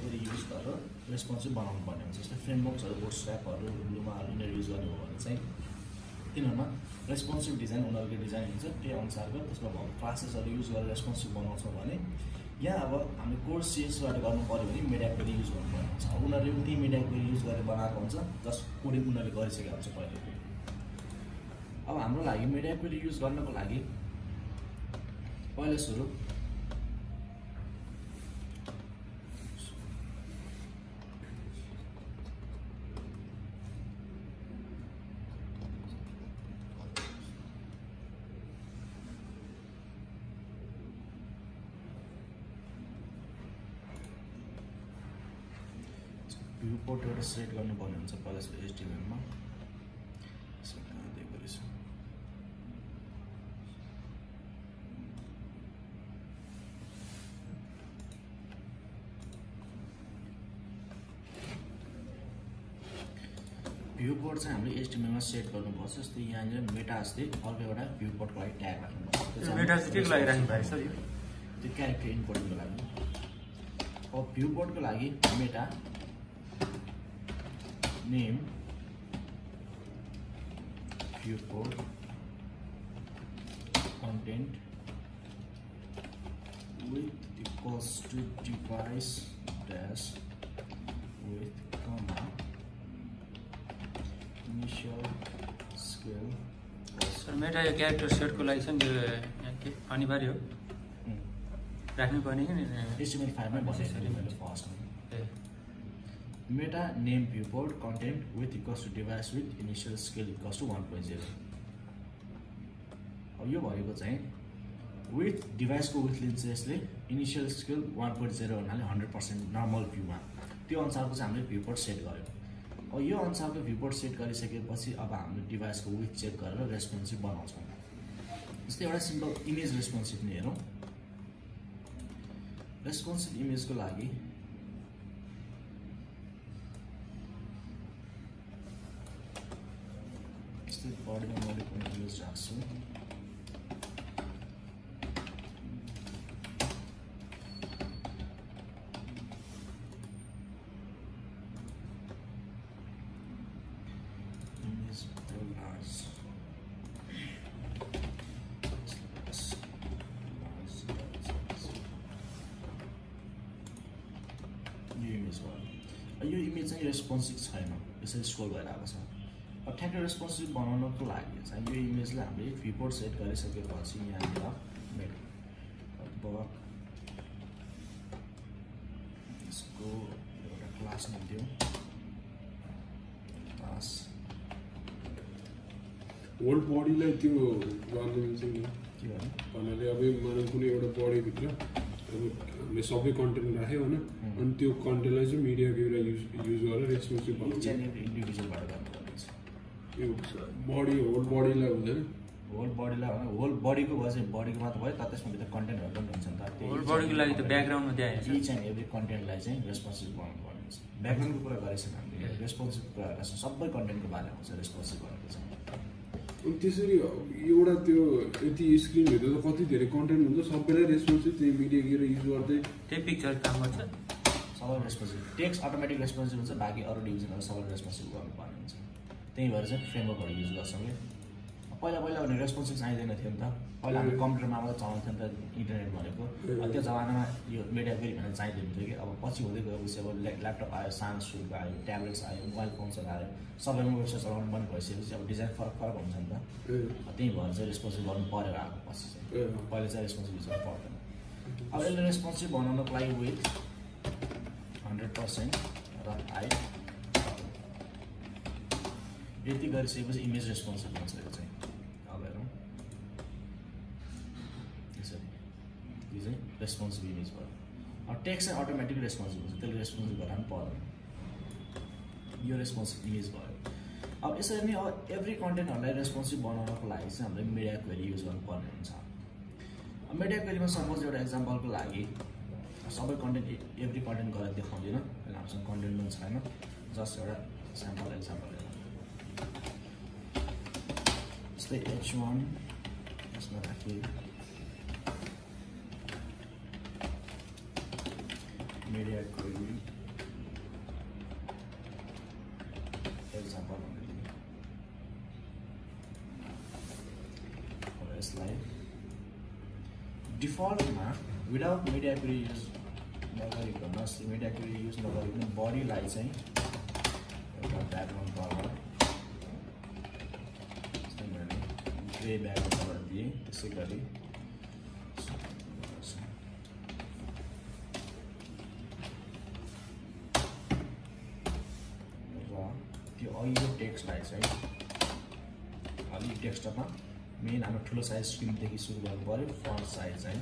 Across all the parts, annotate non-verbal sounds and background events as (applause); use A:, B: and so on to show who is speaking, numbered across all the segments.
A: Query use गरेर responsive बनाउनु पर्ने हुन्छ जस्तै फ्रेमवर्क्सहरू बोट स्ट्यापहरू ब्लुमा यिनीहरू युज गर्ने हो भने चाहिँ तिनीहरूमा रेस्पोन्सिभ डिजाइन उनीहरूको डिजाइन हुन्छ त्यही अनुसारको त्यसमा भएको क्लासेसहरू युज गरेर रेस्पोन्सिभ बनाउँछौँ भने यहाँ अब हामी कोर्स सिएसबाट गर्नु पऱ्यो भने मिडिया क्वेरी युज गर्नुपर्ने हुन्छ उनीहरूले पनि त्यही मिडिया क्वेरी युज गरेर बनाएको हुन्छ जस्ट कोडिङ उनीहरूले गरिसकेको हुन्छ पहिले अब हाम्रो लागि मिडिया क्वेरी युज गर्नको लागि पहिलो सुरु एउटा सेट गर्नुपर्ने हुन्छ पहिला सुरु एचटिएमएलमा दिएको रहेछ? भ्यू चाहिँ हामीले एचटिएमएलमा सेट गर्नुपर्छ जस्तै यहाँ चाहिँ मेटा जस्तै अर्को एउटा भ्यू लागि ट्याग राख्नुपर्छ। त्यो चाहिँ
B: मेटा चाहिँ के को लागि राख्नु भएको सर यो?
A: त्यो क्यारेक्टर इन्पोर्टिङको लागि। अब भ्यू लागि meta name viewport content with equals to device dash with comma. Initial scale. Plus
B: सर मेटा यो क्यारेक्टर सेटको लागि चाहिँ त्यो यहाँ के अनिवार्य हो?
A: Hmm.
B: राख्नुपर्ने कि नि
A: HTML फाइलमै बसेको मैले फर्स्टमा
B: a
A: meta name viewport content with equals to device with initial scale equals to 1.0 अब यो भनेको चाहिँ विथ डिभाइसको विथ लिन्छ यसले initial scale one point zero भन्नाले हन्ड्रेड पर्सेन्ट नर्मल भ्यूमा त्यो अनुसारको चाहिँ हामीले भ्यूपोर्ट सेट गऱ्यौँ अब यो अनुसारको भ्यूपोर्ट सेट गरिसकेपछि अब हामीले डिभाइसको विथ चेक गरेर रेस्पोन्सिभ बनाउँछौँ। जस्तै एउटा सिम्पल इमेज रेस्पोन्सिभ नै हेरौँ। रेस्पोन्सिभ इमेजको लागि यस्तै बडीमा मैले कुनै इमेज राख्छु Image very large. यो इमेज भयो यो इमेज चाहिँ रेस्पोन्सिभ छैन यसरी स्क्रोल भएर आएको छ अब ठ्याक्कै रेस्पोन्सिभ बनाउनको लागि चाहिँ यो इमेजलाई हामीले भिपोर्ट सेट गरिसकेपछि यहाँनिर मेट अब यसको एउटा क्लास निम्त्यो क्लास।
C: होल बडीलाई त्यो गर्ने मिल्छ नि।
A: के भन्नु
C: भन्नाले अब मानव कुनै एउटा बडीभित्र अब हामीले सबै कन्टेन्ट राख्यो होइन। अनि त्यो कन्टेन्टलाई चाहिँ मिडिया युज युज गरेर रेस्पोन्सिभ बनाउँछ
A: इन्डिभिजुअलबाट गर्नुपर्ने छ
C: यो बडी होल बडीलाई हुँदैन।
A: होल बडीलाई होल बडीको भयो चाहिँ बडीको मात्र भयो तर त्यसमा भित्र कन्टेन्टहरू पनि हुन्छ नि त। त्यो
B: होल बडीको लागि त ब्याकग्राउन्डमा दिइहाल्छ
A: इच एन्ड एभ्री कन्टेन्टलाई चाहिँ रेस्पोन्सिभ बनाउनु पर्ने हुन्छ। ब्याकग्राउन्डको कुरा गरेछौँ हामीले। रेस्पोन्सिभ कुरा गरेछौँ सबै कन्टेन्टको बारेमा हुन्छ रेस्पोन्सिभ भनेको चाहिँ।
C: अनि त्यसरी एउटा त्यो यति स्क्रिनभित्र त कति धेरै कन्टेन्ट हुन्छ सबैलाई रेस्पोन्सिभ त्यही मिडिया क्युरा युज गर्दै।
B: त्यही पिक्चर काम गर्छ।
A: सबैलाई रेस्पोन्सिभ टेक्स्ट अटोमेटिक रेस्पोन्सिभ हुन्छ बाँकी अरू डिभिजनहरू सबैलाई रेस्पोन्सिभ गर्नुपर्ने हुन्छ। त्यही भएर चाहिँ फ्रेमवर्कहरू युज गर्छौँ कि। पहिला पहिला भने रेस्पोन्सिभ चाहिँदैन थियो नि त। पहिला हामी कम्प्युटरमा मात्रै चलाउँथ्यो नि त इन्टरनेट भनेको। त्यो जमानामा यो मिडिया फेरि भनेर चाहिँदैन थियो कि। अब पछि हुँदै गएपछि अब ल्या- ल्यापटप आयो सानो सुरुको आयो ट्याब्लेट्स आयो मोबाइल फोन्सहरू आयो। सबैमा वेबसाइट चलाउनु पनि भइसकेपछि अब डिजाइन फरक फरक हुन्छ नि त। त्यही भएर चाहिँ रेस्पोन्सिभ गर्नु परेर आएको पछि चाहिँ। पहिला चाहिँ रेस्पोन्सिभ गर्नु पर्दैन। अब यसले रेस्पोन्सिभ बनाउनको लागि विथ हन्ड्रेड पर्सेन्ट र हाइट यति गरिसकेपछि इमेज रेस्पोन्सिभ हुन्छ यो चाहिँ। अब हेरौँ। यसरी यो चाहिँ रेस्पोन्सिभ इमेज भयो। अब टेक्स्ट चाहिँ अटोमेटिक रेस्पोन्सिभ हुन्छ त्यसले रेस्पोन्सिभ गराउनु पर्दैन। यो रेस्पोन्सिभ इमेज भयो। अब यसरी नै अब एभ्री कन्टेन्टहरूलाई रेस्पोन्सिभ बनाउनको लागि चाहिँ हामीले मिडिया क्वेरी युज गर्नुपर्ने हुन्छ। मिडिया क्वेरीमा सपोज एउटा इक्जाम्पलको लागि सबै कन्टेन्ट एभ्री कन्टेन्ट गरेर देखाउँदिनँ। अहिले हामीसँग कन्टेन्ट पनि छैन। जस्ट एउटा स्याम्पल इक्जाम्पल जस्तै एच वान यसमा राखेँ मिडिया क्वेरी एक्जाम्पल भनेर अब यसलाई डिफल्टमा विदाउट मिडिया क्वेरी युज नगरिकन मिडिया क्वेरी युज नगरिकन बडीलाई चाहिँ एउटा background colour grey background colour दिएँ त्यसै गरी र त्यो अघिको टेक्स्टलाई चाहिँ अलिक टेक्स्टमा मेन हाम्रो ठुलो साइज स्क्रिनदेखि सुरु गर्नु पऱ्यो फ्रन्ट साइज चाहिँ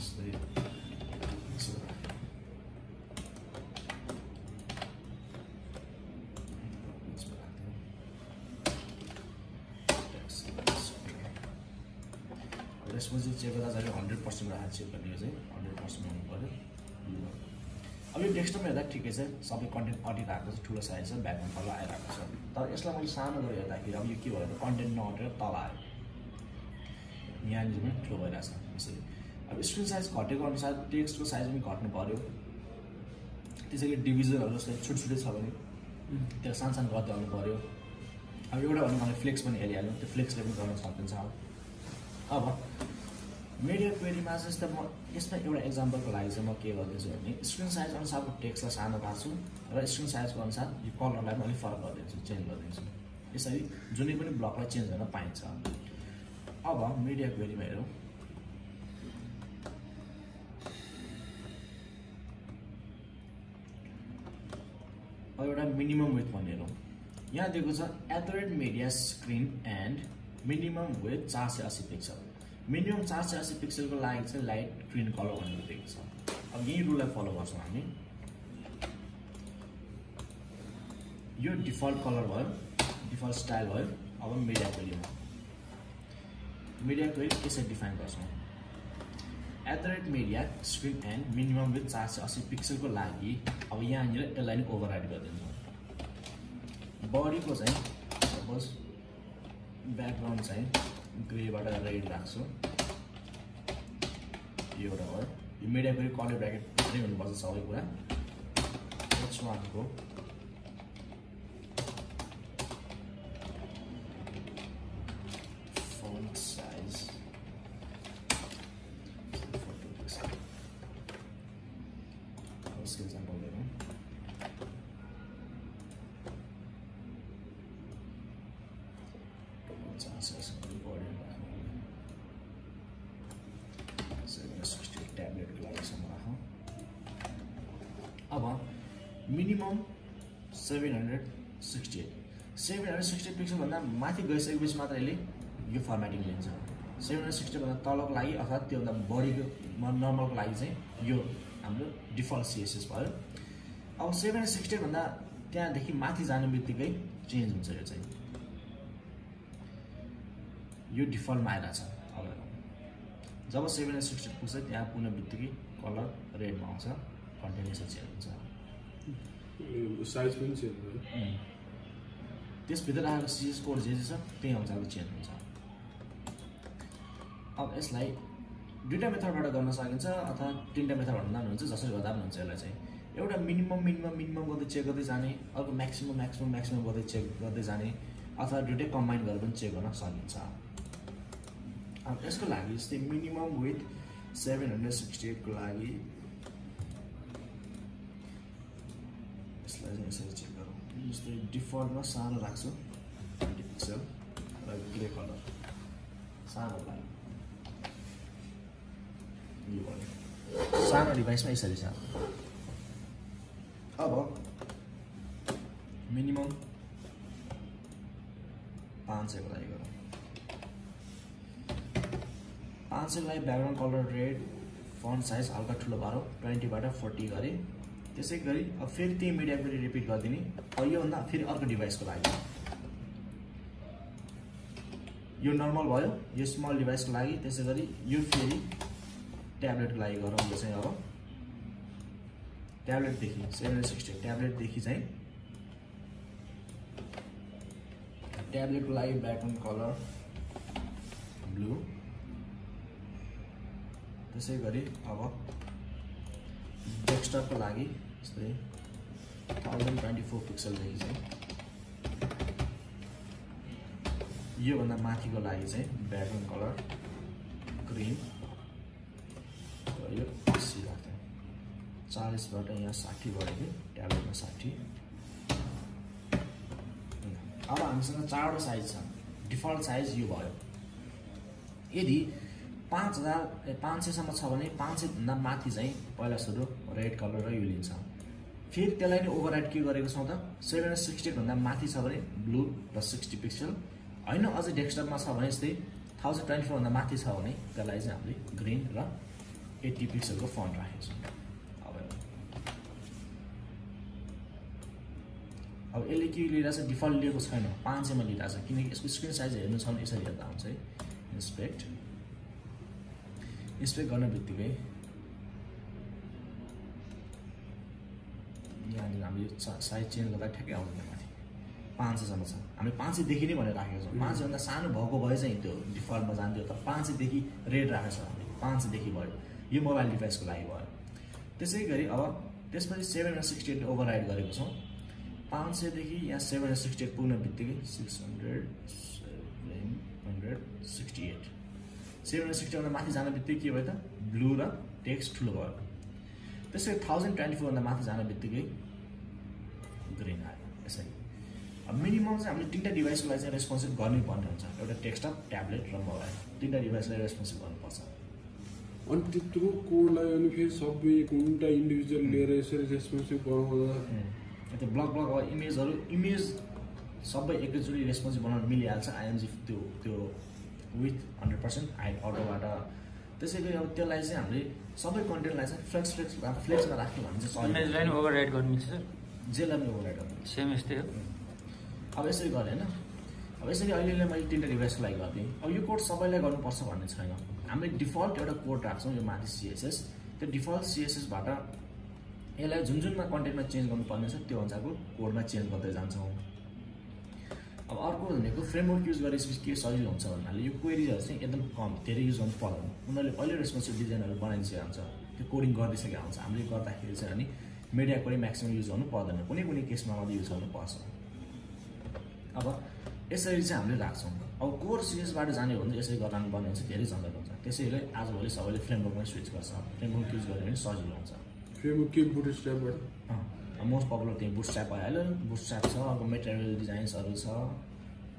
A: जस्तै यसो राखेँ। यसमा राख्दिउँ। Text size, okay. अब यसमा चाहिँ चेक गर्दा चाहिँ हन्ड्रेड गर्ने हो चाहिँ हन्ड्रेड पर्सेन्ट हुनु पऱ्यो अब यो डेस्कटपमा हेर्दा ठिकै छ सबै कन्टेन्ट अटिरहेको छ ठुलो साइज छ ब्याकग्राउन्ड तल आइरहेको छ। तर यसलाई मैले सानो गरेर हेर्दाखेरि अब यो के भयो भने कन्टेन्ट नअटेर तल आयो। यहाँनिर पनि ठुलो भइरहेछ यसरी। अब स्क्रिन साइज घटेको अनुसार टेक्स्टको साइज पनि घट्नु पऱ्यो त्यसै गरी डिभिजनहरू जस्तै छुटछुटै छ भने त्यसलाई सानो सानो गर्दै आउनु पऱ्यो अब एउटा भने मलाई फ्लेक्स पनि हेरिहाल्नु त्यो फ्लेक्सले पनि गर्न सकिन्छ अब मिडिया क्वेरीमा चाहिँ जस्तै म यसमा एउटा इक्जाम्पलको लागि चाहिँ म के गर्दैछु भने स्क्रिन साइज अनुसारको टेक्स्टलाई सानो पार्छु र स्क्रिन साइजको अनुसार यो कलरलाई पनि अलिक फरक गरिदिन्छु चेन्ज गरिदिन्छु। यसरी जुनै पनि ब्लकलाई चेन्ज गर्न पाइन्छ। अब मिडिया क्वेरीमा हेरौँ। अब एउटा मिनिमम विथ भन्ने हेरौँ। यहाँ दिएको छ at the rate media screen and minimum width चार सय अस्सी पिक्सल मिनिमम चार सय अस्सी पिक्सलको लागि चाहिँ लाइट ग्रिन कलर भनेर दिएको छ अब यही रुललाई फलो गर्छौँ हामी। यो डिफल्ट कलर भयो डिफल्ट स्टाइल भयो अब मिडिया क्वेरीमा मिडिया क्वेरी त्यसरी डिफाइन गर्छौँ। At the rate media screen and minimum width चार सय अस्सी पिक्सलको लागि अब यहाँनिर यसलाई नै ओभरराइड गरिदिन्छौँ। बडीको चाहिँ सपोज ब्याकग्राउन्ड चाहिँ ग्रेबाट रेड राख्छु। यो एउटा भयो यो मिडिया क्वेरी कलर ब्राकेट हुनुपर्छ सबै कुरा वानको font size उसको इक्जाम्पल हेरौँ ट्याब्लेटको लागिसम्म राखौँ अब minimum seven hundred sixty eight seven hundred sixty पिक्सलभन्दा माथि गइसकेपछि मात्र यसले यो फर्मेटिङ लिन्छ। सेभेन हन्ड्रेड सिक्सटीभन्दा तलको लागि अथवा त्योभन्दा बढीको नर्मलको लागि चाहिँ यो हाम्रो डिफल्ट सिएसएस भयो। अब सेभेन हन्ड्रेड सिक्सटी एटभन्दा त्यहाँदेखि माथि जाने बित्तिकै चेन्ज हुन्छ यो चाहिँ। यो डिफल्टमा आइरहेछ अब जब सेभेन हन्ड्रेड सिक्सटी पुग्छ त्यहाँ पुग्ने बित्तिकै कलर रेडमा आउँछ कन्टेन्ट यसो चेन्ज हुन्छ।
C: साइज पनि चेन्ज भयो।
A: त्यसभित्र आएको सिएस कोड जे जे छ त्यही अनुसारले चेन्ज हुन्छ। अब यसलाई दुईवटा मेथडबाट गर्न सकिन्छ अथवा तिनवटा मेथड भन्दा पनि हुन्छ जसरी गर्दा पनि हुन्छ यसलाई चाहिँ। एउटा मिनिमम मिनिमम मिनिमम गर्दै चेक गर्दै जाने अर्को म्याक्सिमम म्याक्सिमम म्याक्सिमम गर्दै चेक गर्दै जाने अथवा दुइटै कम्बाइन गरेर पनि चेक गर्न सकिन्छ। अब यसको लागि जस्तै minimum width seven hundred sixty एटको लागि चाहिँ यसरी चेक गरौँ। जस्तै डिफल्टमा सानो राख्छु। पिक्सल र ग्रे कलर सानो सानो डिभाइसमा यसरी छ। अब मिनिमम पाँच सयको लागि गरौँ। पाँच सयको लागि background colour red font size हल्का ठुलो भएर ट्वेन्टीबाट फोर्टी गरेँ। त्यसै गरी अब फेरि त्यही मिडिया फेरि रिपिट गरिदिने। अब योभन्दा फेरि अर्को डिभाइसको लागि। यो नर्मल भयो यो स्मल डिभाइसको लागि त्यसै गरी यो फेरि ट्याब्लेटको लागि गरौँ यो चाहिँ अब ट्याब्लेटदेखि सेभेन सिक्सटी ट्याब्लेटदेखि चाहिँ ट्याब्लेटको लागि ब्याकग्राउन्ड कलर ब्लू त्यसै गरी अब डेस्कटपको लागि यस्तै थाउजन्ड ट्वेन्टी फोर पिक्सलदेखि चाहिँ योभन्दा माथिको लागि चाहिँ ब्याकग्राउन्ड कलर ग्रिन र यो अस्सी राख्थ्यौँ चालिसबाट यहाँ साठी भयो कि ट्याब्लेटमा साठी। अब हामीसँग चारवटा साइज छ डिफल्ट साइज यो भयो। यदि पाँच हजार पाँच सयसम्म छ भने पाँच सयभन्दा माथि चाहिँ पहिला सुरु रेड कलर र यो लिन्छ। फेरि त्यसलाई नै ओभरराइड के गरेको छौँ त? सेभेन भन्दा माथि छ भने ब्लू र सिक्सटी पिक्सल होइन अझै डेस्कटपमा छ भने यस्तै थाउजन्ड ट्वेन्टी फोरभन्दा माथि छ भने त्यसलाई चाहिँ हामीले ग्रिन र एट्टी पिक्सलको फन्ट राखेको छौँ। अब अब यसले के लिइरहेको छ? डिफल्ट लिएको छैन। पाँच सयमा लिइरहेको छ। किनकि यसको स्क्रिन साइज हेर्नु छ भने यसरी हेर्दा हुन्छ है। इन्सपेक्ट इन्सपेक्ट गर्ने बित्तिकै यहाँनिर हामीले सा- साइज चेन्ज गर्दा ठ्याक्कै आउँदैन माथि। पाँच सयसम्म छ। हामीले पाँच सयदेखि नै भनेर राखेको छौँ। पाँच सयभन्दा सानो भएको भए चाहिँ त्यो डिफल्टमा जान्थ्यो। तर पाँच सयदेखि रेड राखेको छ हामीले। पाँच सयदेखि भयो। यो मोबाइल डिभाइसको लागि भयो। त्यसै गरी अब त्यसपछि seven hundred sixty eight override गरेको छौँ। पाँच सयदेखि यहाँ सेभेन हन्ड्रेड सिक्सटी एट पुग्ने बित्तिकै six hundred seven hundred sixty eight. Seven hundred सिक्सटीभन्दा माथि जाने बित्तिकै के भयो त? ब्लू र टेक्स्ट ठुलो भयो। त्यसै थाउजन्ड ट्वेन्टी फोरभन्दा माथि जाने बित्तिकै ग्रिन आयो यसरी। अब मिनिमम चाहिँ हामीले तिनवटा डिभाइसको लागि चाहिँ रेस्पोन्सिभ गर्नै पर्ने हुन्छ एउटा डेस्कटप ट्याब्लेट र मोबाइल तिनवटा डिभाइसलाई रेस्पोन्सिभ गर्नुपर्छ।
C: अनि त्यत्रो कोडलाई अनि फेरि सबै कुनटा इन्डिभिजुअल लिएर यसरी रेस्पोन्सिभ बनाउँदा
A: त्यो ब्लक ब्लक अब इमेजहरू इमेज सबै एकैचोटि रेस्पोन्सिभ बनाउन मिलिहाल्छ। आइएमजी त्यो त्यो विथ हन्ड्रेड पर्सेन्ट हाइट अटोबाट त्यसै गरी अब त्यसलाई चाहिँ हामीले सबै कन्टेन्टलाई चाहिँ फ्लेक्स फ्लेक्स फ्लेक्समा राख्यो भने चाहिँ
B: इमेजलाई नि ओभर राइड गर्नु मिल्छ
A: जेलाई पनि ओभरराइड गर्नु
B: सेम यस्तै हो
A: अब यसरी गरेँ होइन। अब यसरी अहिले मैले तिनवटा डिभाइसको लागि गरिदिएँ। अब यो कोड सबैलाई गर्नुपर्छ भन्ने छैन। हामीले डिफल्ट एउटा कोड राख्छौँ यो माथि सिएसएस त्यो डिफल्ट सिएसएसबाट यसलाई जुन जुनमा कन्टेन्टमा चेन्ज गर्नुपर्ने छ त्यो अनुसारको कोडमा चेन्ज गर्दै जान्छौँ। अब अर्को भनेको फ्रेमवर्क युज गरेपछि के सजिलो हुन्छ भन्नाले यो क्वेरीहरू चाहिँ एकदम कम धेरै युज गर्नु पर्दैन। उनीहरूले अहिले रेस्पोन्सिभ डिजाइनहरू बनाइदिइसकेको हुन्छ। त्यो कोडिङ गरिदिइसकेको हुन्छ। हामीले गर्दाखेरि चाहिँ अनि मिडिया कोडिङ म्याक्सिमम् युज गर्नु पर्दैन। कुनै कुनै केसमा मात्रै युज गर्नु पर्छ। अब यसरी चाहिँ हामीले राख्छौँ। अब कोर सिरिजबाट जाने हो भने चाहिँ यसरी गर्न पर्ने हुन्छ धेरै झन्झट हुन्छ। त्यसैले आजभोलि सबैले फ्रेमवर्कमै स्विच गर्छ। फ्रेमवर्क युज गऱ्यो भने सजिलो हुन्छ।
C: फ्रेमवर्क के बुट स्ट्यापबाट
A: मोस्ट पपुलर त्यही बुट स्ट्याप भइहाल्यो। बुट स्ट्याप छ अर्को मेटेरियल डिजाइन्सहरू छ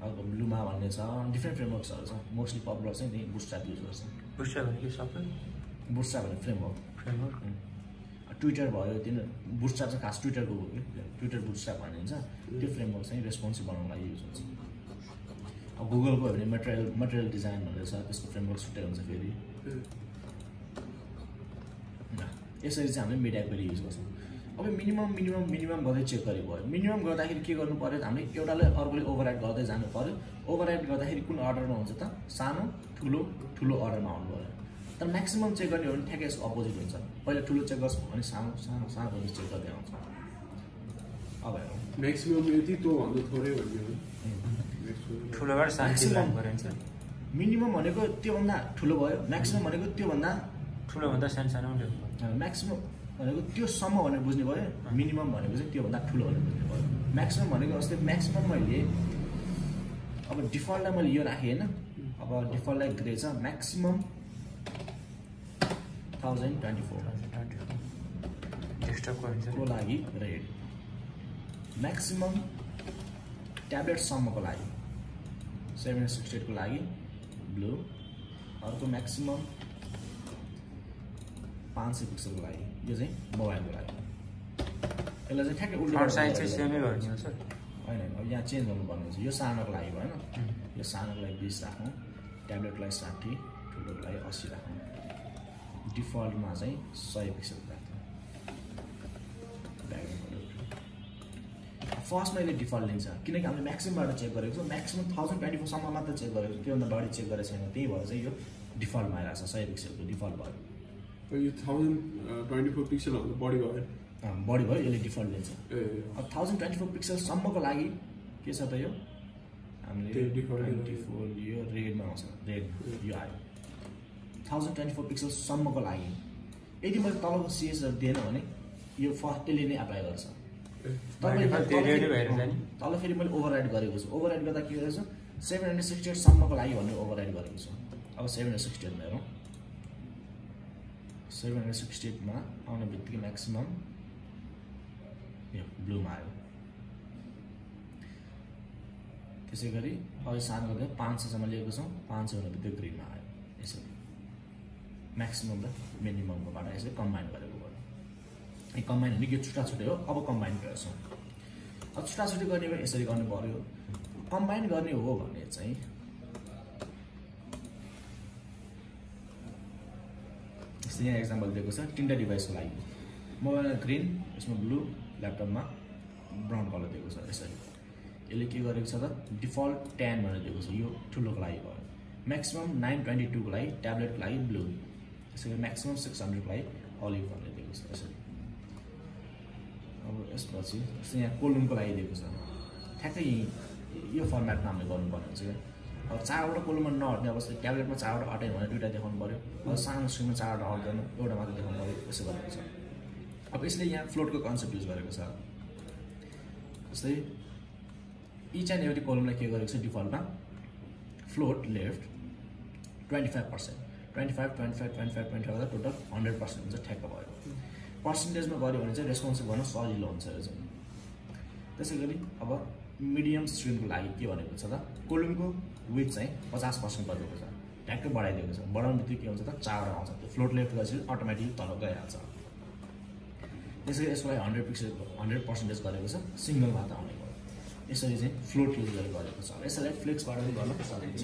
A: अर्को ब्लुमा भन्ने छ डिफ्रेन्ट फ्रेमवर्क्सहरू छ। मोस्टली पपुलर चाहिँ त्यही बुट स्ट्याप युज गर्छ।
B: बुस्टर भनेको सबै
A: बुट स्ट्याप भन्ने फ्रेमवर्क
B: फ्रेमवर्क
A: ट्विटर भयो तिन बुटस्ट्याप चाहिँ खास ट्विटरको हो कि? ट्विटर बुटस्ट्याप भनिन्छ। त्यो फ्रेमवर्क चाहिँ रेस्पोन्सिभ बनाउनु लागि युज हुन्छ। अब गुगलको भने मेटेरियल मेटेरियल डिजाइन भनेर छ त्यसको फ्रेमवर्क छुट्टै हुन्छ फेरि। यसरी चाहिँ हामीले मिडिया क्वेरी युज गर्छौँ। अब मिनिमम मिनिमम मिनिमम गर्दै चेक गरे भयो। मिनिमम गर्दाखेरि के गर्नु पऱ्यो हामीले एउटालाई अर्कोले ओभरराइड गर्दै जानु पऱ्यो ओभरराइड गर्दाखेरि कुन अर्डरमा हुन्छ त? सानो ठुलो ठुलो अर्डरमा आउनु पऱ्यो तर म्याक्सिमम चेक गर्ने हो भने ठ्याक्कै यसको अपोजिट हुन्छ। पहिला ठुलो चेक गर्छौँ अनि सानो सानो सानो पनि चेक गर्दै आउँछ। अब
C: म्याक्सिमम यति त्यो भन्दा थोरै भन्ने
A: मिनिमम भनेको त्योभन्दा ठुलो भयो। म्याक्सिमम भनेको त्योभन्दा
B: ठुलोभन्दा सानो सानो
A: म्याक्सिमम भनेको त्योसम्म भनेर बुझ्ने भयो। मिनिमम भनेको चाहिँ त्योभन्दा ठुलो भनेर बुझ्ने भयो। म्याक्सिमम भनेको जस्तै म्याक्सिमम मैले अब डिफल्टलाई मैले यो राखेँ होइन। अब डिफल्टलाई ग्रे छ। म्याक्सिमम थाउजन्ड ट्वेन्टी फोर को लागि रेड म्याक्सिमम ट्याब्लेटसम्मको लागि सेभेन सिक्सटी एटको लागि ब्लू अर्को म्याक्सिमम पाँच सय पिक्सलको लागि यो चाहिँ मोबाइलको लागि। यसलाई चाहिँ ठ्याक्कै उल्टो
B: साइज चाहिँ सेमै गर्ने हो। सर
A: होइन होइन अब यहाँ चेन्ज गर्नुपर्ने हुन्छ। यो सानोको लागि भएन। यो सानोको लागि बिस राखौँ। ट्याब्लेटको लागि साठी ठुलोको लागि अस्सी राखौँ। डिफल्टमा चाहिँ सय पिक्सल राख्थ्यौँ फर्स्टमा यसले डिफल्ट लिन्छ किनकि हामीले म्याक्सिमबाट चेक गरेको छौँ। म्याक्सिमम थाउजन्ड ट्वेन्टी फोरसम्म मात्र चेक गरेको छौँ। त्योभन्दा बढी चेक गरेको छैन। त्यही भएर चाहिँ यो डिफल्टमा आइरहेको छ। सय पिक्सलको डिफल्ट भयो
C: यो थाउजन्ड ट्वेन्टी फोर पिक्सलभन्दा बढी भयो।
A: बढी भयो। यसले डिफल्ट लिन्छ अब थाउजन्ड ट्वेन्टी फोर पिक्सलसम्मको लागि के छ त यो? हामीले ट्वेन्टी फोर यो रेडमा आउँछ। रेड यो आयो। थाउजन्ड ट्वेन्टी फोर पिक्सलसम्मको लागि। यदि मैले तलको सिएसहरू दिएन भने यो फर्स्ट त्यसले नै एप्लाई गर्छ? तल फेरि मैले ओभरराइड गरेको छु। ओभरराइड गर्दा के गरेको छु सेभेन हन्ड्रेड सिक्सटी एटसम्मको लागि भन्ने ओभरराइड गरेको छु। अब सेभेन हन्ड्रेड सिक्सटी एटमा हेरौँ। सेभेन हन्ड्रेड सिक्सटी एटमा आउने बित्तिकै म्याक्सिमम् यो ब्लूमा आयो। त्यसै गरी अझै सानो गर्दै पाँच सयसम्म लिएको छौँ। पाँच सय हुने बित्तिकै ग्रिनमा आयो। म्याक्सिमम् र मिनिममको बाटो यसरी कम्बाइन गरेको भयो यो कम्बाइन हुने यो छुट्टा छुट्टै हो अब कम्बाइन गर्छौँ। अब छुट्टाछुट्टी गर्ने भने यसरी गर्नु पऱ्यो कम्बाइन गर्ने हो भने चाहिँ यस्तो यहाँ एक्जाम्पल दिएको छ तिनवटा डिभाइसको लागि। मोबाइलमा ग्रिन यसमा ब्लू ल्यापटपमा ब्राउन कलर दिएको छ यसरी। यसले के गरेको छ त? डिफल्ट टेन भनेर दिएको छ। यो ठुलोको लागि भयो। म्याक्सिमम् नाइन ट्वेन्टी टूको लागि ट्याब्लेटको लागि ब्लू त्यसै गरी म्याक्सिमम् सिक्स हन्ड्रेडको लागि अलिभ भनेर दिएको छ यसरी अब यसपछि जस्तै यहाँ कोलुमको लागि दिएको छ। ठ्याक्कै यो फर्मेटमा हामीले गर्नुपर्ने हुन्छ। क्या अब चारवटा कोलुममा नहट्ने अब ट्याब्लेटमा चारवटा अटेन भने दुइटा देखाउनु पऱ्यो अब सानो स्क्रिनमा चारवटा हट्दैन एउटा मात्र देखाउनु पऱ्यो यसो गरेको छ। अब यसले यहाँ फ्लोटको कन्सेप्ट युज गरेको छ। जस्तै इच एन्ड एभ्री कोलमलाई के गरेको छ डिफल्टमा float left twenty five percent twenty five twenty five twenty five twenty total hundred percent हुन्छ ठ्याक्क भयो। पर्सेन्टेजमा गऱ्यो भने चाहिँ रेस्पोन्सिभ गर्न सजिलो हुन्छ यो चाहिँ त्यसै गरी अब मिडियम स्ट्रिमको लागि के भनेको छ त कोलुमको विथ चाहिँ पचास पर्सेन्ट गरिदिएको छ। ट्याक्कै बढाइदिएको छ। बढाउनु बित्तिकै के हुन्छ त चारवटा आउँछ। त्यो फ्लोट लेफ्ट गरेपछि अटोमेटिकली तल गइहाल्छ। त्यसै गरी यसको लागि हन्ड्रेड पिक्सेल हन्ड्रेड पर्सेन्टेज गरेको छ। सिङ्गल मात्र आउने भयो। यसरी चाहिँ फ्लोट युज गरेर गरेको छ। यसलाई फ्लेक्सबाट पनि गर्न सकिन्छ।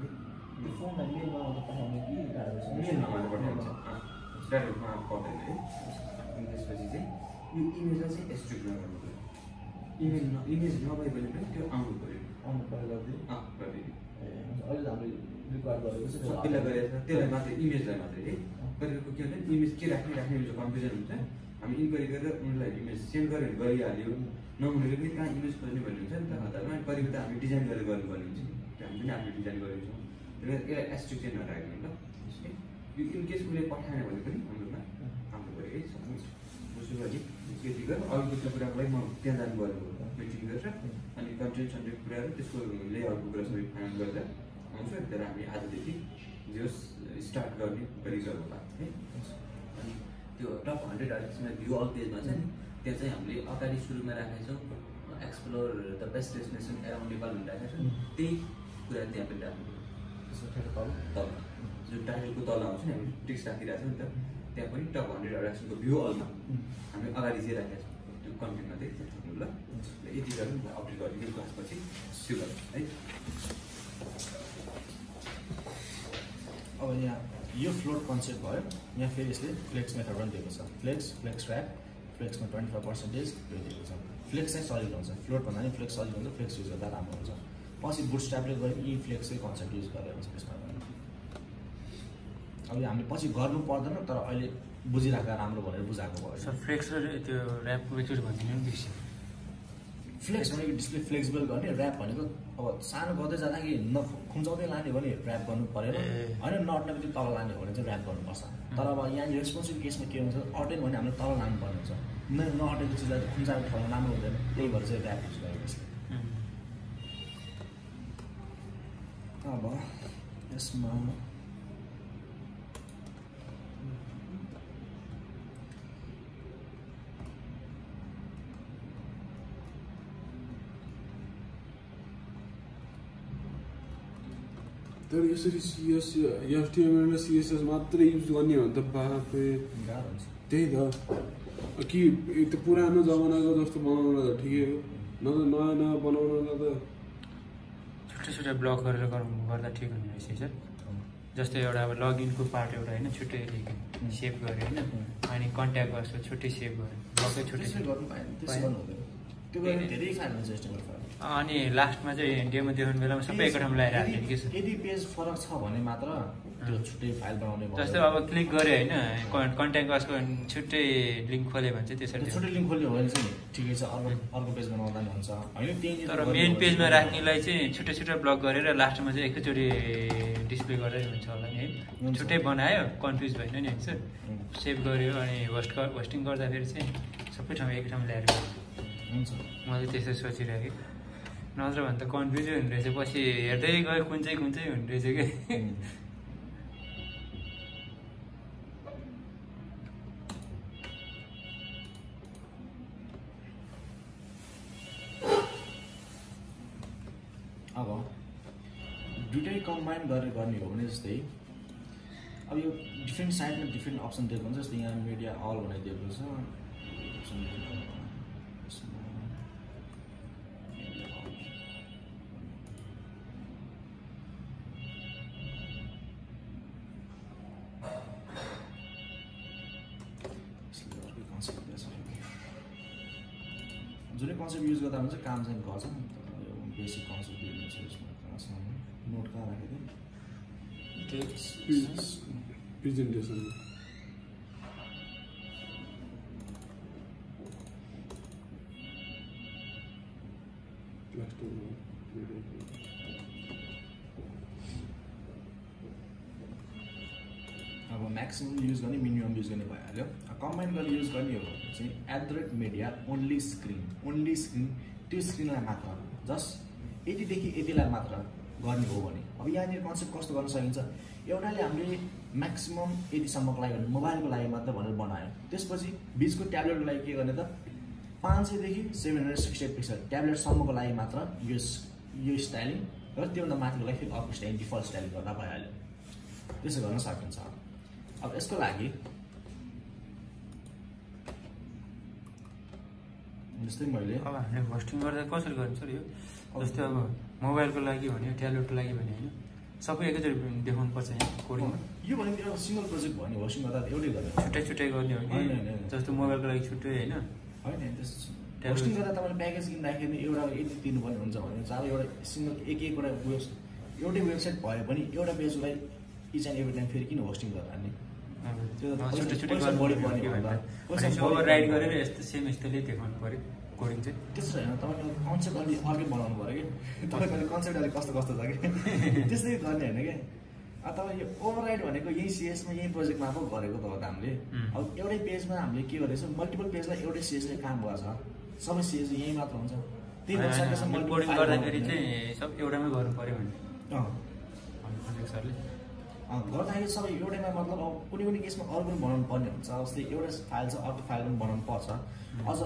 A: फोनलाई मेलमा आउँदा पठाउने कि?
D: मेलमा मात्र पठाइन्छ डाइरेक्टमा पर्दैन है अनि त्यसपछि चाहिँ यो इमेजलाई चाहिँ एसट्रिकमा गर्नु पऱ्यो इमेज न इमेज नभए भने पनि त्यो आउनु पऱ्यो
A: आउनु पऱ्यो अहिले त हामीले रिक्वायर गरेको छ
D: सबैलाई गरेको छ त्यसलाई मात्रै इमेजलाई मात्रै है कतिको के हुन्छ इमेज के राख्ने राख्ने हुन्छ कन्फ्युजन हुन्छ हामी इन्क्वायरी गरेर उनीहरूलाई इमेज सेन्ड भने गरिहाल्यो नहुनेले पनि कहाँ इमेज खोज्ने भन्ने हुन्छ नि त हतारमा कतिको त हामी डिजाइन गरेर गर्नुपर्ने हुन्छ हामी पनि आफूले डिजाइन गरेको छौँ। र यसलाई एस्ट्रिक चाहिँ नराख्ने ल। यो इनकेस उसले पठाएन भने पनि हाम्रोमा आउनु पऱ्यो है बुझ्नु भने यति गरेर अरूको त्यो कुराको लागि म त्यहाँ जानु पऱ्यो मिटिङ गरेर अनि कन्टेन्ट सन्टेन्ट कुराहरू त्यसको लेआउटको कुरा सबै फाइनल गरेर आउँछ तर हामी आजदेखि जस स्टार्ट गर्ने गरिसक्यो होला है। अनि त्यो टप हन्ड्रेड आर्टिस्टमा भ्यू अल पेजमा छ नि त्यहाँ चाहिँ हामीले अगाडि सुरुमा राखेको छौँ। Explore the best destination around Nepal भनेर राखेको छौँ। त्यही कुरा त्यहाँ पनि राख्नु तल? जुन टाइटलको तल आउँछ नि हामी टिक्स राखिरहेको छौँ नि त त्यहाँ पनि टप हन्ड्रेड एट्राक्सनको भ्यू अलमा। हामी अगाडि चाहिँ राखेको छौँ त्यो कन्टेन्टमा चाहिँ त्यहाँ थप्नु ल। यति गरेर अपडेट गरिदिनु क्लासपछि। गर्नु है।
A: अब यहाँ यो फ्लोट कन्सेप्ट भयो। यहाँ फेरि यसले फ्लेक्स मेथड पनि दिएको छ। फ्लेक्स फ्लेक्स ट्र्याप फ्लेक्समा ट्वेन्टी फाइभ पर्सेन्टेज दिएको छ। फ्लेक्स चाहिँ सजिलो हुन्छ। फ्लोट भन्दा पनि फ्लेक्स सजिलो हुन्छ फ्लेक्स युज गर्दा राम्रो हुन्छ। पछि बुट स्ट्यापले गरे यी फ्लेक्सकै कन्सेप्ट युज गरेर हुन्छ त्यसमा। अब हामीले पछि गर्नु पर्दैन तर अहिले बुझिराख्दा राम्रो भनेर बुझाएको भयो।
B: सर फ्लेक्स र त्यो ऱ्यापको एकचोटि भनिदिनु नि बेसी
A: फ्लेक्स भनेको डिस्प्ले फ्लेक्सिबल गर्ने ऱ्याप भनेको अब सानो गर्दै जाँदाखेरि न खुम्चाउँदै लाने भने ऱ्याप गर्नु परेन। होइन नट्ने बित्तिकै तल लाने हो भने चाहिँ ऱ्याप गर्नुपर्छ। तर अब यहाँ रेस्पोन्सिभ केसमा के हुन्छ अटेन भने हामीले तल लानुपर्ने हुन्छ। न नअटेको चिजलाई खुम्चाएको ठाउँमा राम्रो हुँदैन। त्यही भएर चाहिँ ऱ्याप युज गरेको यसले अब यसमा
C: तर यसरी सिएस एफटिएमएल र सिएसएस मात्रै युज गर्ने हो भने त बाफे त्यही त कि यो त पुरानो जमानाको जस्तो बनाउन त ठिकै हो न त नयाँ नयाँ बनाउन त
B: छुट्टै छुट्टै ब्लक गरेर गर्दा ठिक हुने रहेछ सर जस्तै एउटा अब लगइनको पार्ट एउटा होइन छुट्टै. सेभ गऱ्यो होइन. अनि कन्ट्याक्ट गर्छु छुट्टै सेभ गऱ्यो ब्लकै छुट्टै अनि लास्टमा चाहिँ डेमो देखाउने बेलामा सबै एकै ठाउँमा ल्याएर छ?
A: यदि- पेज फरक छ भने मात्र त्यो छुट्टै फाइल बनाउने।
B: जस्तै अब क्लिक गऱ्यो होइन कन्- कन्ट्याक्ट गर्छु छुट्टै लिङ्क खोल्यो भने चाहिँ
A: त्यो
B: त्यसरी
A: छुट्टै लिङ्क खोल्यो भने चाहिँ ठिकै छ अर्को अर्को पेज बनाउँदा पनि हुन्छ। होइन
B: तर मेन पेजमा राख्नेलाई चाहिँ छुट्टै छुट्टै ब्लक गरेर लास्टमा चाहिँ एकैचोटि डिस्प्ले गरेर हुन्छ होला नि है। छुट्टै बनायो कन्फ्युज भएन नि होइन सेभ गर्यो अनि होस्ट होस्टिङ गर्दाखेरि चाहिँ सबै ठाउँ एकै ठाउँमा ल्याएर
A: हुन्छ।
B: मैले त्यस्तो सोचिरहेँ नत्र भने त कन्फ्युजै हुने रहेछ। पछि हेर्दै गयो कुन चाहिँ कुन चाहिँ हुने रहेछ कि?
A: अब दुइटै कम्बाइन गरेर गर्ने हो भने जस्तै अब यो डिफ्रेन्ट साइडमा डिफ्रेन्ट अप्सन दिएको हुन्छ जस्तै यहाँ मिडिया अल भनेर दिएको छ। कन्सेप्ट युज गर्दा हुन्छ काम चाहिँ गर्छ। यो बेसिक कन्सेप्ट दिएको छ यसमा नोट कहाँ राखेको
C: प्रेजेन्टेसन
A: म्याक्सिमम् युज गर्ने मिनिमम युज गर्ने भइहाल्यो। कम्बाइन गरेर युज गर्ने हो भने चाहिँ at the rate media only screen only screen त्यो स्क्रिनलाई मात्र जस्ट यतिदेखि यतिलाई मात्र गर्ने हो भने। अब यहाँनिर कन्सेप्ट कस्तो गर्न सकिन्छ? एउटाले हामीले म्याक्सिमम् यतिसम्मको लागि मोबाइलको लागि मात्र भनेर बनायो। त्यसपछि बिचको ट्याब्लेटको लागि के गर्ने त? पाँच सयदेखि seven hundred sixty eight pixel ट्याब्लेटसम्मको लागि मात्र यो यो स्टाइलिङ र त्योभन्दा माथिको लागि फेरि अर्को स्टाइलिङ डिफल्ट स्टाइलिङ गर्दा भइहाल्यो। त्यसो गर्न सकिन्छ। अब यसको लागि जस्तै मैले
B: अब हामीले होस्टिङ गर्दा कसरी गर्नु सर यो जस्तै अब मोबाइलको लागि भन्यो ट्याब्लेटको लागि भन्यो होइन सबै एकैचोटि देखाउनु पर्छ यहाँ कोडिङमा
A: यो भनेको एउटा सिङ्गल प्रोजेक्ट नि होस्टिङ गर्दा एउटै गर्ने
B: छुट्टै छुट्टै गर्ने हो कि। जस्तो मोबाइलको लागि छुट्टै होइन
A: होइन. होस्टिङ गर्दा तपाईँले प्याकेज किन्दाखेरि एउटा यति दिनुपर्ने हुन्छ भने चाहिँ एउटा सिङ्गल एक एकवटा वेब एउटै वेबसाइट भयो भने एउटा पेजलाई इच एन्ड एभ्री टाइम फेरि किन होस्टिङ गरेर हाल्ने
B: ओभर राइड गरेर यस्तो सेम यस्तोले देखाउनु पऱ्यो कोडिङ चाहिँ।
A: त्यस्तो छैन। तपाईँले कन्सेप्ट अलिक अर्कै बनाउनु पऱ्यो कि? तपाईँको कन्सेप्ट अलिक कस्तो कस्तो छ कि? (laughs) त्यस्तै गर्ने होइन क्या अब तपाईँ यो ओभरराइड भनेको यही सिएसमा यही प्रोजेक्टमा पो गरेको त हो त हामीले. अब एउटै पेजमा हामीले के गरेछ मल्टिपल पेजलाई एउटै सिएसले काम गर्छ। सबै सिएस यहीँ मात्र हुन्छ। त्यही भएर
B: गर्दाखेरि चाहिँ सब एउटामै गर्नु पऱ्यो भने।
A: अँ,
B: भन्नु सरले।
A: गर्दाखेरि सबै एउटैमा मतलब अब कुनै कुनै केसमा अरू पनि बनाउनु पर्ने हुन्छ। जस्तै एउटा फाइल छ अर्को फाइल पनि बनाउनु पर्छ। अझ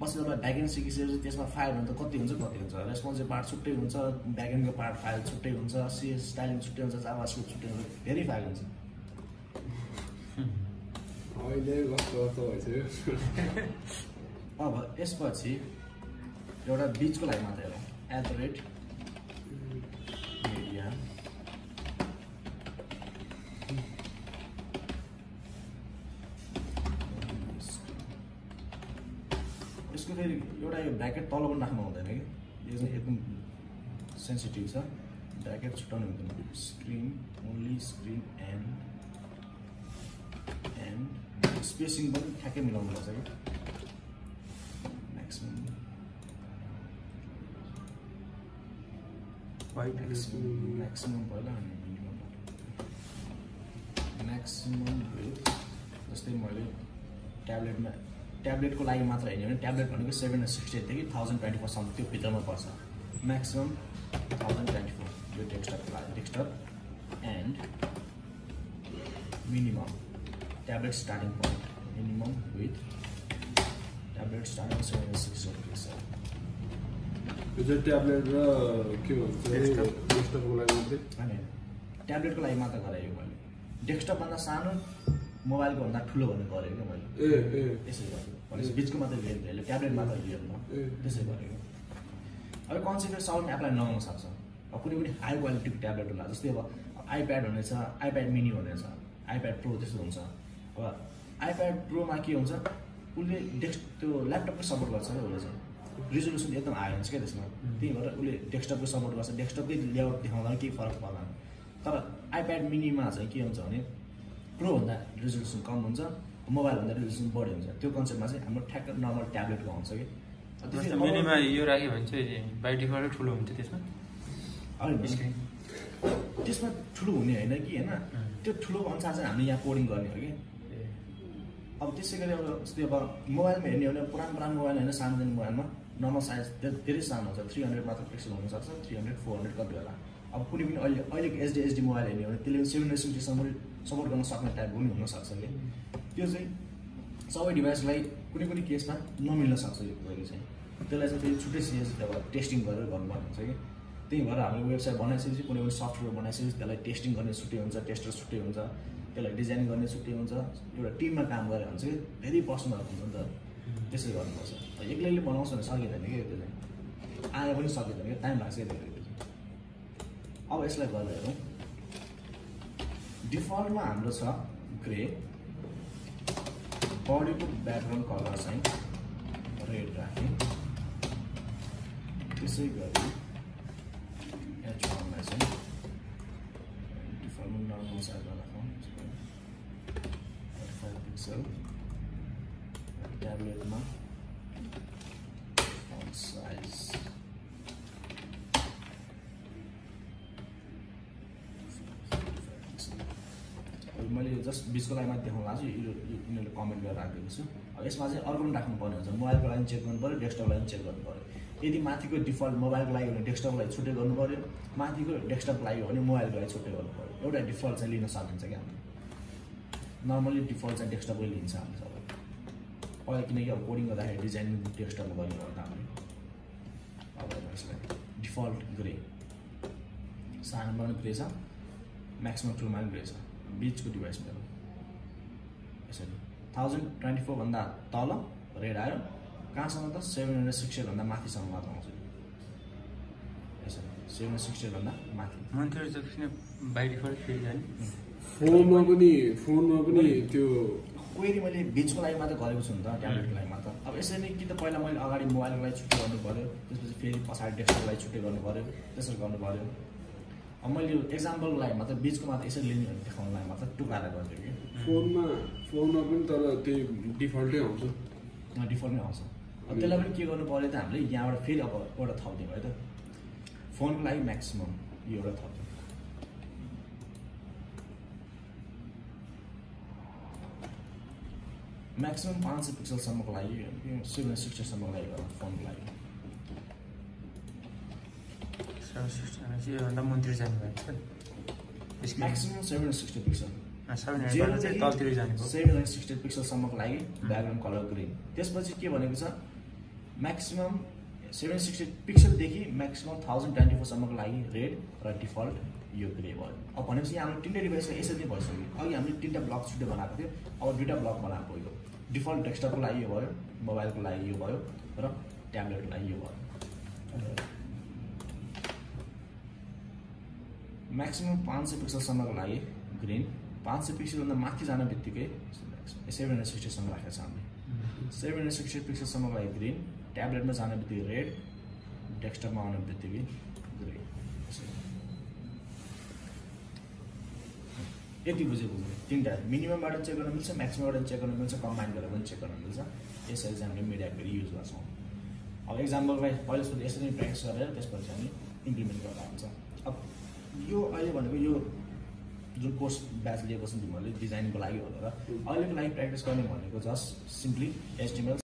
A: पछि तपाईँ ब्याकएन्ड सिकिसकेपछि त्यसमा फाइल हुन्छ कति हुन्छ कति हुन्छ। रेस्पोन्सिभ पार्ट छुट्टै हुन्छ ब्याकएन्डको पार्ट फाइल छुट्टै हुन्छ सिएस स्टाइलिङ छुट्टै हुन्छ जावा स्क्रिप्ट छुट्टै हुन्छ धेरै फाइल हुन्छ। (laughs) (laughs) अब यसपछि एउटा बिचको लागि मात्रै होला एट द रेट यसको फेरि एउटा यो ब्राकेट तल पनि राख्नु हुँदैन कि? यो चाहिँ एकदम सेन्सिटिभ छ। ब्राकेट छुट्याउनु हुँदैन। Screen only screen and and spacing पनि ठ्याक्कै मिलाउनु पर्छ कि? म्याक्सिमम् म्याक्सिमम् पहिला अनि मिनिमम म्याक्सिमम् जस्तै मैले ट्याब्लेटमा ट्याब्लेटको लागि मात्र होइन भने ट्याब्लेट भनेको सेभेन सिक्सटी एटदेखि थाउजन्ड ट्वेन्टी फोरसम्म त्यो भित्रमा पर्छ। म्याक्सिमम् थाउजन्ड ट्वेन्टी फोर यो डेस्कटपको लागि desktop and minimum tablet starting point minimum with tablet starting seven sixty
C: यो चाहिँ ट्याब्लेट र के भन्छ
B: Desktop.
C: डेस्कटपको लागि मात्रै?
A: होइन ट्याब्लेटको लागि मात्र गरायो मैले। डेस्कटपभन्दा सानो मोबाइलको भन्दा ठुलो भनेर गरेको क्या मैले।
C: ए
A: त्यसै गरेको भनेपछि बिचको मात्रै लिएर लिएर ट्याब्लेट मात्र लिएर। न त्यसै गरेको अब कन्सेप्ट सबैमा एप्लाई नहुन सक्छ। अब कुनै पनि हाई क्वालिटीको ट्याब्लेट होला जस्तै अब आइप्याड हुनेछ आइप्याड मिनी हुनेछ आइप्याड प्रो त्यस्तो हुन्छ। अब आइप्याड प्रोमा के हुन्छ उसले डेस्क त्यो ल्यापटपकै सपोर्ट गर्छ क्या उसले चाहिँ। रिजोल्युसन एकदम हाई हुन्छ क्या त्यसमा। त्यही भएर उसले डेस्कटपकै सपोर्ट गर्छ। डेस्कटपकै लेआउट देखाउँदा केही फरक पर्दैन। तर आइप्याड मिनीमा चाहिँ के हुन्छ भने प्रोभन्दा रिजोल्युसन कम हुन्छ मोबाइलभन्दा रिजोल्युसन बढी हुन्छ। त्यो कन्सेप्टमा चाहिँ हाम्रो ठ्याक्क नर्मल ट्याब्लेटको हुन्छ कि?
B: यो राख्यो भने चाहिँ बाई डिफल्टै ठुलो हुन्छ त्यसमा? स्क्रिन
A: त्यसमा ठुलो हुने होइन कि होइन? त्यो ठुलोको अनुसार चाहिँ हामीले यहाँ कोडिङ गर्ने हो कि? अब त्यसै गरी अब जस्तै अब मोबाइलमा हेर्ने हो भने पुरानो पुरानो मोबाइल होइन सानो सानो मोबाइलमा नर्मल साइज धेरै धेरै सानो हुन्छ। थ्री हन्ड्रेड मात्र पिक्सल हुनसक्छ। थ्री हन्ड्रेड फोर हन्ड्रेड कति होला? अब कुनै पनि अहिले अहिलेको एचडी एचडी मोबाइल हेर्ने हो भने त्यसले सेभेन रेसिमसम्म सपोर्ट गर्न सक्ने टाइपको पनि हुनसक्छ कि त्यो चाहिँ सबै डिभाइसलाई कुनै पनि केसमा नमिल्न सक्छ यो कुरो चाहिँ। त्यसलाई चाहिँ फेरि छुट्टै सिरियस अब टेस्टिङ गरेर गर्नुपर्ने हुन्छ कि। त्यही भएर हामीले वेबसाइट बनाइसकेपछि कुनै पनि सफ्टवेयर बनाइसकेपछि त्यसलाई टेस्टिङ गर्ने छुट्टै हुन्छ टेस्टर छुट्टै हुन्छ त्यसलाई डिजाइन गर्ने छुट्टै हुन्छ एउटा टिममा काम गरे भने चाहिँ धेरै पर्सनल हुन्छ नि त। त्यसै गर्नुपर्छ। एक्लैले बनाउँछ भने सकिँदैन कि त्यो चाहिँ। पनि सकिँदैन कि टाइम लाग्छ कि धेरै अब यसलाई गरेर हेरौँ। डिफल्टमा हाम्रो छ ग्रे बडीको ब्याकग्राउन्ड कलर चाहिँ रेड राखेँ। त्यसै गरी एच वानलाई चाहिँ डिफल्टमा नर्मल साइजमा राखौँ। फाइभ पिक्सल ट्याब्लेटमा साइज अब मैले जस्ट बिचको लागि मात्रै देखाउनु यो- यिनीहरूले कमेन्ट गरेर राखिदिएको छु अब यसमा चाहिँ अर्को पनि राख्नुपर्ने हुन्छ। मोबाइलको लागि चेक गर्नु पऱ्यो डेस्कटपको लागि चेक गर्नु पऱ्यो यदि माथिको डिफल्ट मोबाइलको लागि भने डेस्कटपको लागि छुट्टै गर्नु पऱ्यो माथिको डेस्कटप लागि भने मोबाइलको लागि छुट्टै गर्नु पऱ्यो एउटा डिफल्ट चाहिँ लिन सकिन्छ क्या हामीले नर्मली डिफल्ट चाहिँ डेस्कटपै लिन्छ हामीले सबै। पहिला किनकि अब कोडिङ गर्दाखेरि डिजाइन डेस्कटपमा गर्ने त हामीले अब यसलाई डिफल्ट ग्रे सानोमा पनि ग्रे छ म्याक्सिमम् टुमा पनि ग्रे छ। बिचको डिभाइस मेरो। यसरी। थाउजन्ड ट्वेन्टी फोरभन्दा तल रेड आयो। कहाँसम्म त? सेभेन हन्ड्रेड सिक्सटीभन्दा माथिसम्म मात्र आउँछ। यसरी। सेभेन हन्ड्रेड सिक्सटीभन्दा माथि।
C: फोनमा पनि फोनमा पनि त्यो
A: क्वेरी मैले बिचको लागि मात्र गरेको छु नि त ट्याब्लेटको लागि मात्र। अब यसरी नै कि त पहिला मैले अगाडि मोबाइलको लागि छुट्टै गर्नु पऱ्यो त्यसपछि फेरि पछाडि डेस्कटपको लागि छुट्टै गर्नु पऱ्यो त्यसरी गर्नु पऱ्यो मैले यो एक्जाम्पलको लागि मात्र बिचको मात्र यसरी लिने भने देखाउनु लागि मात्र टुकाएर गरिदियो कि।
C: फोनमा फोनमा पनि तर त्यही डिफल्टै आउँछ।
A: डिफल्टमै आउँछ। अब त्यसलाई पनि के गर्नु पऱ्यो त हामीले यहाँबाट फेरि अब एउटा थपिदिउँ है त। फोनको लागि म्याक्सिमम् यो एउटा थपिदिउँ म्याक्सिमम् पाँच सय पिक्सलसम्मको लागि सेभेन सिक्सटीसम्मको लागि फोनको लागि।
B: सेभेन सिक्सटी भनेपछि योभन्दा मन्थली जाने भएको छ screen
A: maximum seven sixty pixel
B: hundred तलतिर
A: हन्ड्रेड पिक्सलसम्मको लागि ब्याकग्राउन्ड कलर ग्रिन त्यसपछि के भनेको छ म्याक्सिमम् सेभेन सिक्सटी पिक्सलदेखि म्याक्सिमम् थाउजन्ड ट्वेन्टी फोरसम्मको लागि रेड र डिफल्ट यो ग्रे भयो अब भनेपछि हाम्रो तिनवटा डिभाइसको यसरी नै भइसक्यो अघि हामीले तिनवटा ब्लक छुट्टै बनाएको थियो अब दुइटा ब्लक बनाएको यो डिफल्ट डेस्कटपको लागि यो भयो मोबाइलको लागि यो भयो र ट्याब्लेटको लागि यो भयो म्याक्सिमम् पाँच सय पिक्सलसम्मको लागि ग्रिन पाँच सय पिक्सलभन्दा माथि जाने बित्तिकै सेभेन हन्ड्रेड सिक्सटीसम्म राखेको छ हामीले। सेभेन हन्ड्रेड सिक्सटी पिक्सलसम्मको लागि ग्रिन ट्याब्लेटमा जाने बित्तिकै रेड डेस्कटपमा आउने बित्तिकै ग्रे यति बुझेको तिनवटा मिनिममबाट चेक गर्न मिल्छ म्याक्सिममबाट चेक गर्न मिल्छ कम्बाइन गरेर पनि चेक गर्न मिल्छ। यसरी चाहिँ हामीले मिडिया फेरि युज गर्छौँ। अब इक्जाम्पललाई पहिला सुरु यसरी नै प्र्याक्टिस गरेर त्यसपछि हामी इम्प्लिमेन्ट गर्दा हुन्छ। अब यो अहिले भनेको यो जुन कोर्स ब्याच लिएको छ तिमीहरूले डिजाइनको लागि भनेर अहिलेको लागि प्र्याक्टिस गर्ने भनेको जस्ट सिम्पली एचटिएमएल